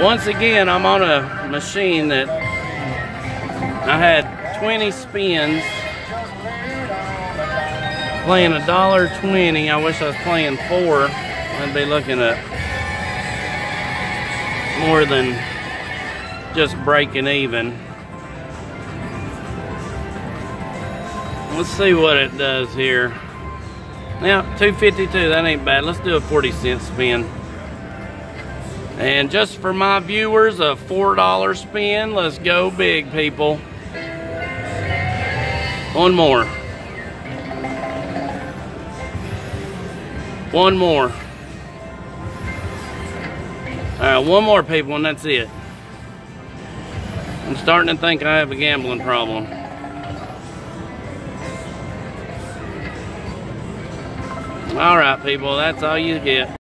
Once again, I'm on a machine that I had 20 spins. Playing a dollar twenty. I wish I was playing four. I'd be looking at more than just breaking even. Let's see what it does here. Now, 252, that ain't bad. Let's do a 40 cent spin. And just for my viewers, a $4 spin. Let's go big, people. One more. One more. Alright, one more, people, and that's it. I'm starting to think I have a gambling problem. Alright, people, that's all you get.